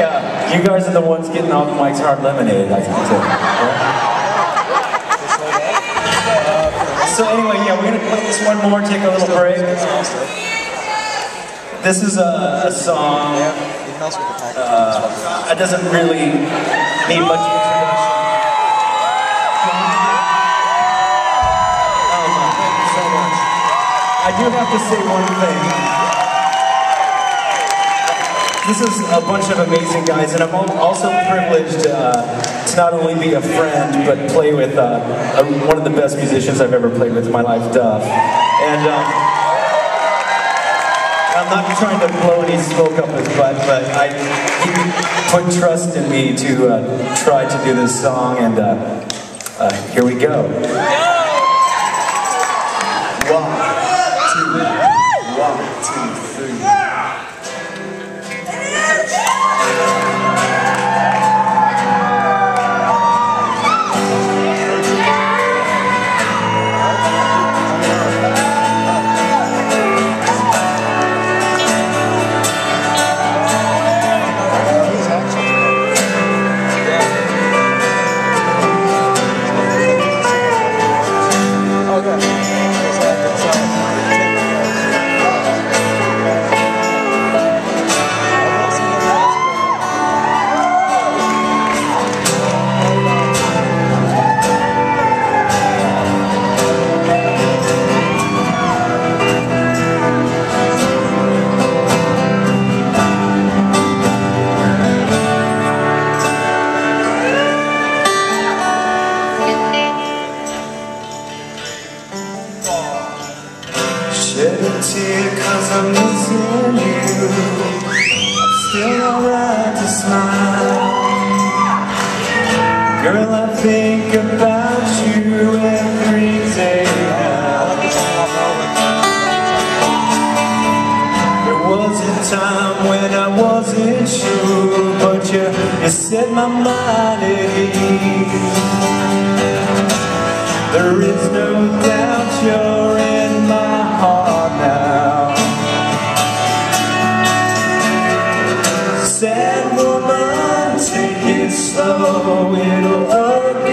uh, you guys are the ones getting all the Mike's Hard Lemonade, I think, too. So anyway, yeah, we're gonna play this one more, take a little break. This is a, a song, uh, it doesn't really need much introduction. Um, thank you so much. I do have to say one thing. This is a bunch of amazing guys, and I'm also privileged uh, to not only be a friend, but play with uh, one of the best musicians I've ever played with in my life, Duff. And uh, I'm not trying to blow any smoke up his butt, but I he put trust in me to uh, try to do this song, and uh, uh, here we go. One, Girl, I think about you every day. There was a time when I wasn't sure But you, you set my mind at ease. There is no doubt you're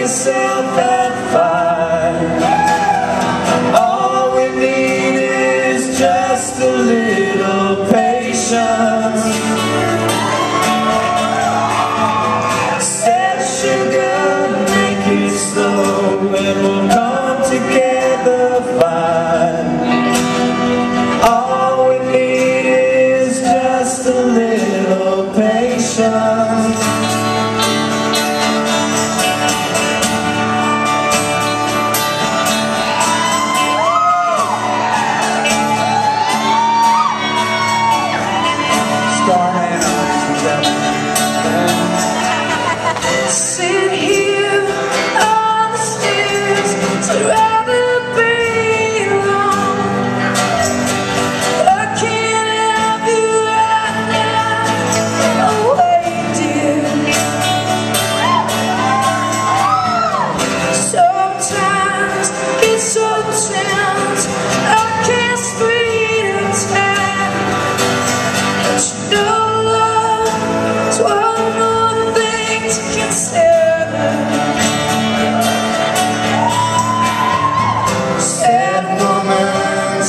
work itself out fine All we need is just a little patience. Sugar, make it slow And we'll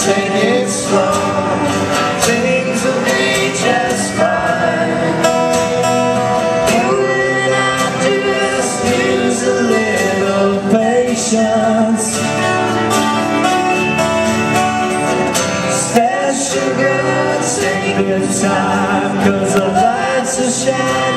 take it slow. Things will be just fine. You and I just use a little patience. Sad sugar, take your time, cause the lights are shining